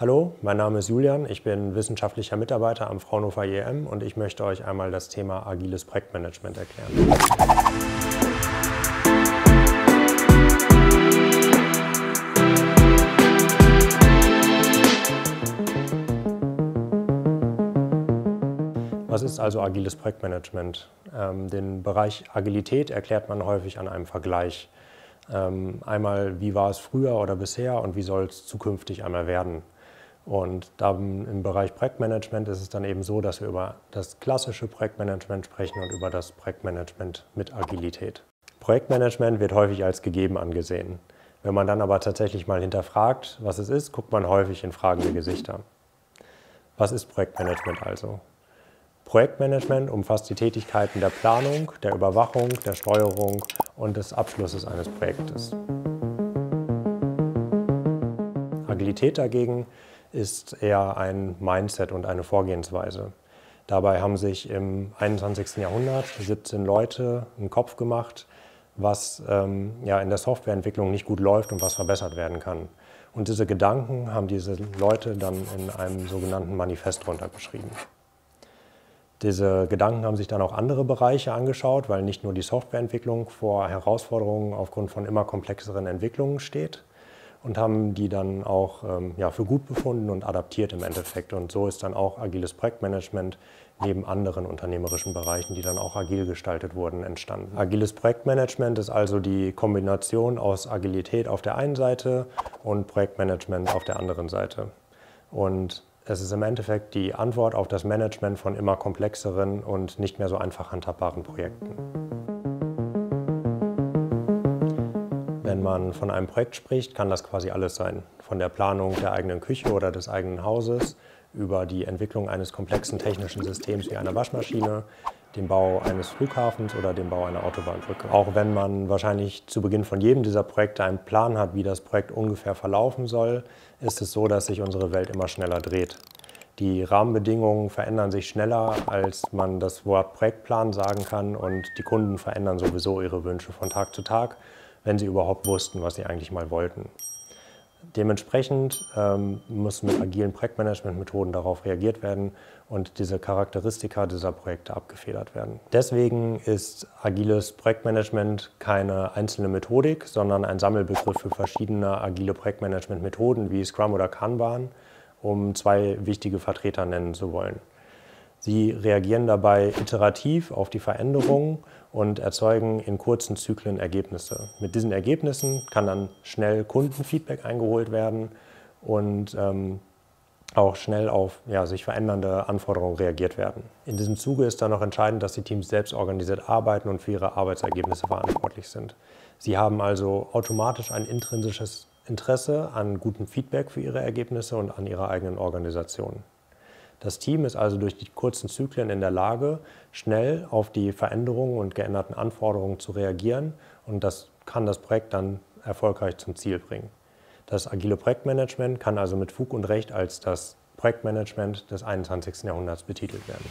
Hallo, mein Name ist Julian, ich bin wissenschaftlicher Mitarbeiter am Fraunhofer IEM und ich möchte euch einmal das Thema agiles Projektmanagement erklären. Was ist also agiles Projektmanagement? Ähm, den Bereich Agilität erklärt man häufig an einem Vergleich. Ähm, einmal, wie war es früher oder bisher und wie soll es zukünftig einmal werden. Und dann im Bereich Projektmanagement ist es dann eben so, dass wir über das klassische Projektmanagement sprechen und über das Projektmanagement mit Agilität. Projektmanagement wird häufig als gegeben angesehen. Wenn man dann aber tatsächlich mal hinterfragt, was es ist, guckt man häufig in fragende Gesichter. Was ist Projektmanagement also? Projektmanagement umfasst die Tätigkeiten der Planung, der Überwachung, der Steuerung und des Abschlusses eines Projektes. Agilität dagegen ist eher ein Mindset und eine Vorgehensweise. Dabei haben sich im 21. Jahrhundert 17 Leute einen Kopf gemacht, was ähm, ja, in der Softwareentwicklung nicht gut läuft und was verbessert werden kann. Und diese Gedanken haben diese Leute dann in einem sogenannten Manifest runtergeschrieben. Diese Gedanken haben sich dann auch andere Bereiche angeschaut, weil nicht nur die Softwareentwicklung vor Herausforderungen aufgrund von immer komplexeren Entwicklungen steht und haben die dann auch ähm, ja, für gut befunden und adaptiert im Endeffekt. Und so ist dann auch agiles Projektmanagement neben anderen unternehmerischen Bereichen, die dann auch agil gestaltet wurden, entstanden. Agiles Projektmanagement ist also die Kombination aus Agilität auf der einen Seite und Projektmanagement auf der anderen Seite. Und es ist im Endeffekt die Antwort auf das Management von immer komplexeren und nicht mehr so einfach handhabbaren Projekten. Wenn man von einem Projekt spricht, kann das quasi alles sein. Von der Planung der eigenen Küche oder des eigenen Hauses über die Entwicklung eines komplexen technischen Systems wie einer Waschmaschine, dem Bau eines Flughafens oder dem Bau einer Autobahnbrücke. Auch wenn man wahrscheinlich zu Beginn von jedem dieser Projekte einen Plan hat, wie das Projekt ungefähr verlaufen soll, ist es so, dass sich unsere Welt immer schneller dreht. Die Rahmenbedingungen verändern sich schneller, als man das Wort Projektplan sagen kann und die Kunden verändern sowieso ihre Wünsche von Tag zu Tag, wenn sie überhaupt wussten, was sie eigentlich mal wollten. Dementsprechend ähm, muss mit agilen Projektmanagementmethoden darauf reagiert werden und diese Charakteristika dieser Projekte abgefedert werden. Deswegen ist agiles Projektmanagement keine einzelne Methodik, sondern ein Sammelbegriff für verschiedene agile Projektmanagementmethoden wie Scrum oder Kanban, um zwei wichtige Vertreter nennen zu wollen. Sie reagieren dabei iterativ auf die Veränderungen und erzeugen in kurzen Zyklen Ergebnisse. Mit diesen Ergebnissen kann dann schnell Kundenfeedback eingeholt werden und ähm, auch schnell auf ja, sich verändernde Anforderungen reagiert werden. In diesem Zuge ist dann noch entscheidend, dass die Teams selbst organisiert arbeiten und für ihre Arbeitsergebnisse verantwortlich sind. Sie haben also automatisch ein intrinsisches Interesse an gutem Feedback für ihre Ergebnisse und an ihrer eigenen Organisation. Das Team ist also durch die kurzen Zyklen in der Lage, schnell auf die Veränderungen und geänderten Anforderungen zu reagieren und das kann das Projekt dann erfolgreich zum Ziel bringen. Das agile Projektmanagement kann also mit Fug und Recht als das Projektmanagement des 21. Jahrhunderts betitelt werden.